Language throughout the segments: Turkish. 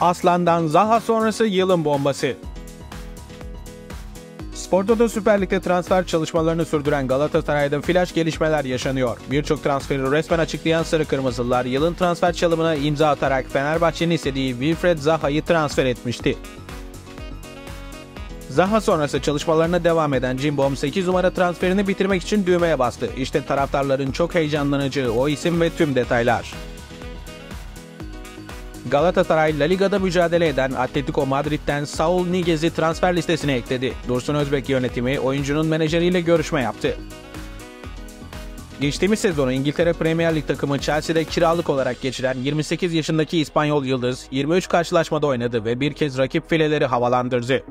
Aslan'dan Zaha sonrası yılın bombası. Sportoto Süper Lig'de transfer çalışmalarını sürdüren Galatasaray'da flash gelişmeler yaşanıyor. Birçok transferi resmen açıklayan Sarı Kırmızılar yılın transfer çalımına imza atarak Fenerbahçe'nin istediği Wilfred Zaha'yı transfer etmişti. Zaha sonrası çalışmalarına devam eden Cimbom 8 numara transferini bitirmek için düğmeye bastı. İşte taraftarların çok heyecanlanacağı o isim ve tüm detaylar. Galatasaray La Liga'da mücadele eden Atletico Madrid'den Saul Niguez'i transfer listesine ekledi. Dursun Özbek yönetimi oyuncunun menajeriyle görüşme yaptı. Geçtiğimiz sezonu İngiltere Premier Lig takımı Chelsea'de kiralık olarak geçiren 28 yaşındaki İspanyol Yıldız 23 karşılaşmada oynadı ve bir kez rakip fileleri havalandırdı.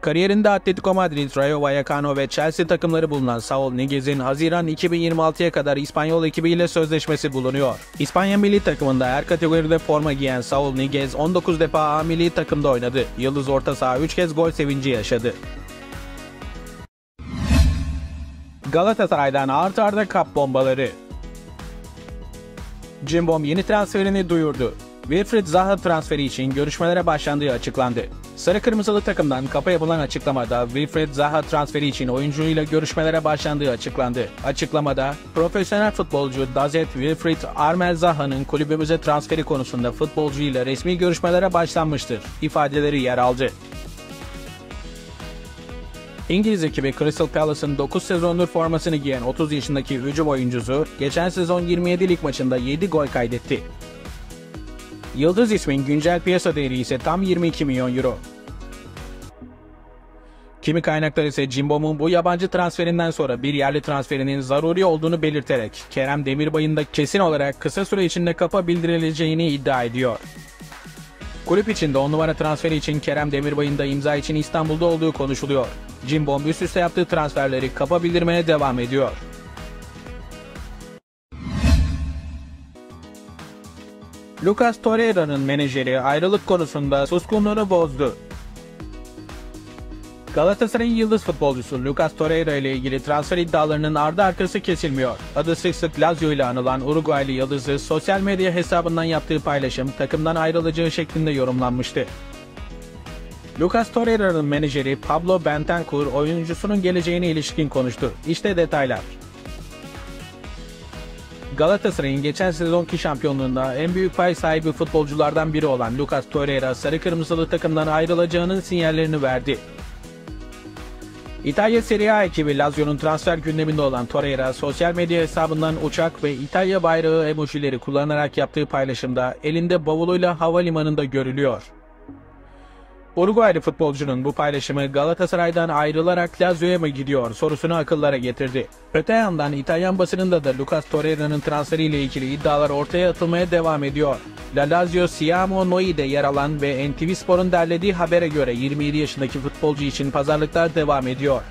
Kariyerinde Atletico Madrid, Rayo Vallecano ve Chelsea takımları bulunan Saul Niguez'in Haziran 2026'ya kadar İspanyol ekibiyle sözleşmesi bulunuyor. İspanya milli takımında her kategoride forma giyen Saul Niguez 19 defa A milli takımda oynadı. Yıldız orta saha 3 kez gol sevinci yaşadı. Galatasaray'dan art arda kap bombaları. Cimbom yeni transferini duyurdu. Wilfried Zaha transferi için görüşmelere başlandığı açıklandı. Sarı Kırmızılı takımdan kapa yapılan açıklamada Wilfried Zaha transferi için oyuncuyla görüşmelere başlandığı açıklandı. Açıklamada, profesyonel futbolcu Dazet Wilfried Armel Zaha'nın kulübümüze transferi konusunda futbolcuyla resmi görüşmelere başlanmıştır ifadeleri yer aldı. İngiliz ekibi Crystal Palace'ın 9 sezondur formasını giyen 30 yaşındaki hücum oyuncusu geçen sezon 27 lig maçında 7 gol kaydetti. Yıldız ismin güncel piyasa değeri ise tam 22 milyon euro. Kimi kaynaklar ise Cimbom'un bu yabancı transferinden sonra bir yerli transferinin zaruri olduğunu belirterek Kerem Demirbay'ın da kesin olarak kısa süre içinde kapa bildirileceğini iddia ediyor. Kulüp içinde 10 numara transferi için Kerem Demirbay'ın da imza için İstanbul'da olduğu konuşuluyor. Cimbom üst üste yaptığı transferleri kapa bildirmeye devam ediyor. Lucas Torreira'nın menajeri ayrılık konusunda suskunluğunu bozdu. Galatasaray'ın yıldız futbolcusu Lucas Torreira ile ilgili transfer iddialarının ardı arkası kesilmiyor. Adı sık sık Lazio ile anılan Uruguaylı yıldızı sosyal medya hesabından yaptığı paylaşım takımdan ayrılacağı şeklinde yorumlanmıştı. Lucas Torreira'nın menajeri Pablo Bentancur oyuncusunun geleceğine ilişkin konuştu. İşte detaylar. Galatasaray'ın geçen sezonki şampiyonluğunda en büyük pay sahibi futbolculardan biri olan Lucas Torreira sarı kırmızılı takımdan ayrılacağının sinyallerini verdi. İtalya Serie A ekibi Lazio'nun transfer gündeminde olan Torreira sosyal medya hesabından uçak ve İtalya bayrağı emojileri kullanarak yaptığı paylaşımda elinde bavuluyla havalimanında görülüyor. Uruguaylı futbolcunun bu paylaşımı Galatasaray'dan ayrılarak Lazio'ya mı gidiyor sorusunu akıllara getirdi. Öte yandan İtalyan basınında da Lucas Torreira'nın transferiyle ilgili iddialar ortaya atılmaya devam ediyor. La Lazio Siamo Noi'de yer alan ve NTV Spor'un derlediği habere göre 27 yaşındaki futbolcu için pazarlıklar devam ediyor.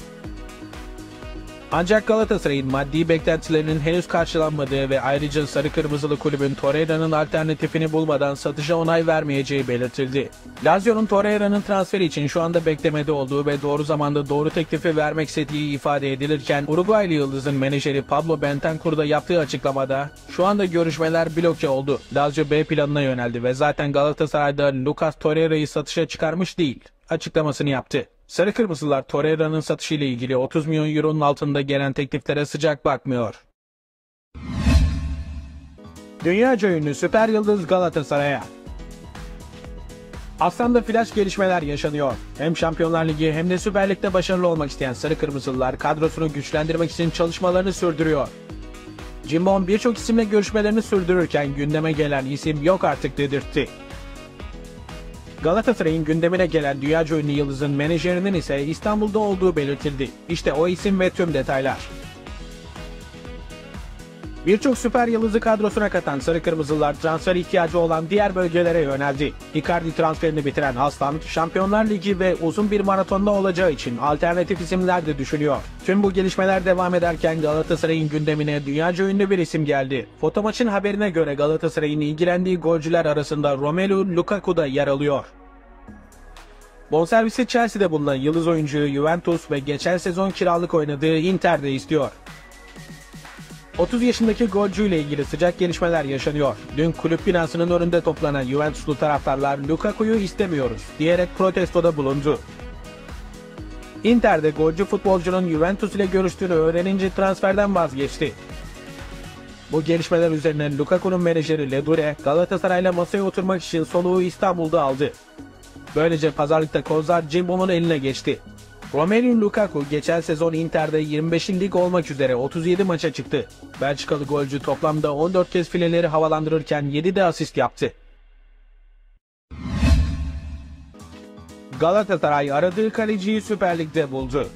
Ancak Galatasaray'ın maddi beklentilerinin henüz karşılanmadığı ve ayrıca Sarı Kırmızılı kulübün Torreira'nın alternatifini bulmadan satışa onay vermeyeceği belirtildi. Lazio'nun Torreira'nın transferi için şu anda beklemede olduğu ve doğru zamanda doğru teklifi vermek istediği ifade edilirken Uruguaylı Yıldız'ın menajeri Pablo Bentancur da yaptığı açıklamada şu anda görüşmeler bloke oldu. Lazio B planına yöneldi ve zaten Galatasaray'da Lucas Torreira'yı satışa çıkarmış değil açıklamasını yaptı. Sarı Kırmızılar Torreira'nın satışı ile ilgili 30 milyon euronun altında gelen tekliflere sıcak bakmıyor. Dünyaca ünlü süper yıldız Galatasaray'a. Aslan'da flash gelişmeler yaşanıyor. Hem Şampiyonlar Ligi hem de Süper Lig'de başarılı olmak isteyen Sarı Kırmızılılar kadrosunu güçlendirmek için çalışmalarını sürdürüyor. Cimbom birçok isimle görüşmelerini sürdürürken gündeme gelen isim yok artık dedirtti. Galatasaray'ın gündemine gelen dünyaca ünlü yıldızın menajerinin ise İstanbul'da olduğu belirtildi. İşte o isim ve tüm detaylar. Birçok süper yıldızı kadrosuna katan Sarı Kırmızılar transfer ihtiyacı olan diğer bölgelere yöneldi. Icardi transferini bitiren Aslan, Şampiyonlar Ligi ve uzun bir maratonda olacağı için alternatif isimler de düşünüyor. Tüm bu gelişmeler devam ederken Galatasaray'ın gündemine dünyaca ünlü bir isim geldi. Fotomaçın haberine göre Galatasaray'ın ilgilendiği golcüler arasında Romelu Lukaku da yer alıyor. Bonservisi Chelsea'de bulunan yıldız oyuncuyu Juventus ve geçen sezon kiralık oynadığı Inter'de istiyor. 30 yaşındaki golcü ile ilgili sıcak gelişmeler yaşanıyor. Dün kulüp binasının önünde toplanan Juventuslu taraftarlar Lukaku'yu istemiyoruz diyerek protestoda bulundu. Inter'de golcü futbolcunun Juventus ile görüştüğünü öğrenince transferden vazgeçti. Bu gelişmeler üzerine Lukaku'nun menajeri Ledure Galatasaray'la masaya oturmak için soluğu İstanbul'da aldı. Böylece pazarlıkta kozlar Cimbom'un eline geçti. Romelu Lukaku geçen sezon Inter'de 25. lig olmak üzere 37 maça çıktı. Belçikalı golcü toplamda 14 kez fileleri havalandırırken 7 de asist yaptı. Galatasaray aradığı kaleciyi Süper Lig'de buldu.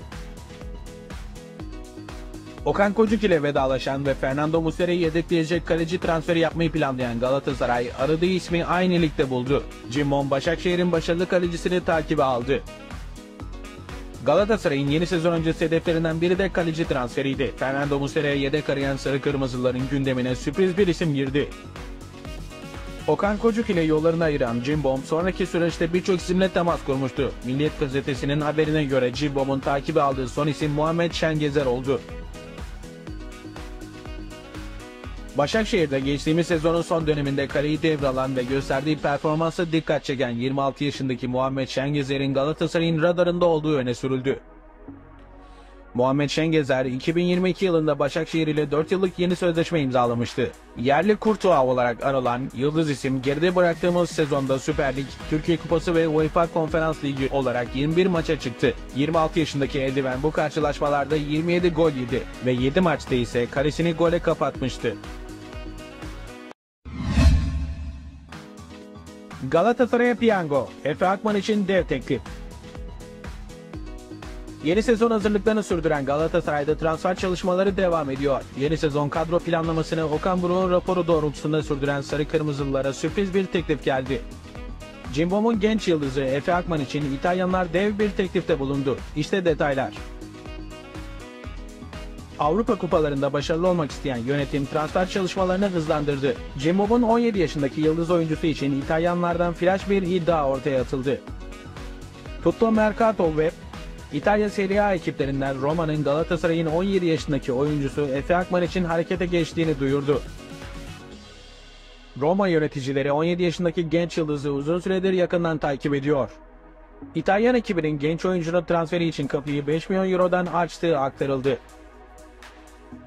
Okan Kocuk ile vedalaşan ve Fernando Muslera'yı yedekleyecek kaleci transferi yapmayı planlayan Galatasaray aradığı ismi aynı ligde buldu. Cimbom Başakşehir'in başarılı kalecisini takibe aldı. Galatasaray'ın yeni sezon öncesi hedeflerinden biri de kaleci transferiydi. Fernando Muslera'ya yedek arayan Sarı Kırmızıların gündemine sürpriz bir isim girdi. Okan Kocuk ile yollarını ayıran Cimbom sonraki süreçte birçok isimle temas kurmuştu. Milliyet gazetesinin haberine göre Cimbom'un takibi aldığı son isim Muhammed Şengezer oldu. Başakşehir'de geçtiğimiz sezonun son döneminde kaleyi devralan ve gösterdiği performansa dikkat çeken 26 yaşındaki Muhammed Şengezer'in Galatasaray'ın radarında olduğu öne sürüldü. Muhammed Şengezer 2022 yılında Başakşehir ile 4 yıllık yeni sözleşme imzalamıştı. Yerli Kurtuğa olarak anılan yıldız isim geride bıraktığımız sezonda Süper Lig, Türkiye Kupası ve UEFA Konferans Ligi olarak 21 maça çıktı. 26 yaşındaki eldiven bu karşılaşmalarda 27 gol yedi ve 7 maçta ise karesini gole kapatmıştı. Galatasaray'a piyango, Efe Akman için dev teklif. Yeni sezon hazırlıklarını sürdüren Galatasaray'da transfer çalışmaları devam ediyor. Yeni sezon kadro planlamasını Okan Buruk'un raporu doğrultusunda sürdüren Sarı Kırmızılılara sürpriz bir teklif geldi. Cimbom'un genç yıldızı Efe Akman için İtalyanlar dev bir teklifte bulundu. İşte detaylar. Avrupa kupalarında başarılı olmak isteyen yönetim transfer çalışmalarını hızlandırdı. Cimbom'un 17 yaşındaki yıldız oyuncusu için İtalyanlardan flash bir iddia ortaya atıldı. Tutto Mercato Web, İtalya Serie A ekiplerinden Roma'nın Galatasaray'ın 17 yaşındaki oyuncusu Efe Akman için harekete geçtiğini duyurdu. Roma yöneticileri 17 yaşındaki genç yıldızı uzun süredir yakından takip ediyor. İtalyan ekibinin genç oyuncunun transferi için kapıyı 5 milyon eurodan açtığı aktarıldı.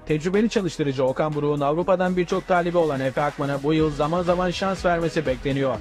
Tecrübeli çalıştırıcı Okan Buruk'un Avrupa'dan birçok talibi olan Efe Akman'a bu yıl zaman zaman şans vermesi bekleniyor.